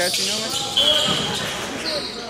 know what?